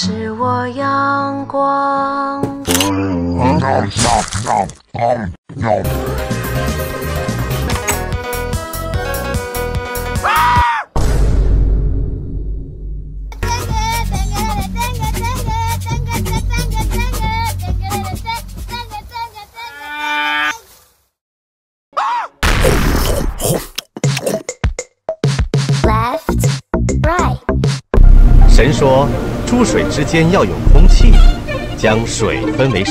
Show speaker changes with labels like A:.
A: 是
B: 我阳光。
C: 神说。出水之间要有空气，将水分为。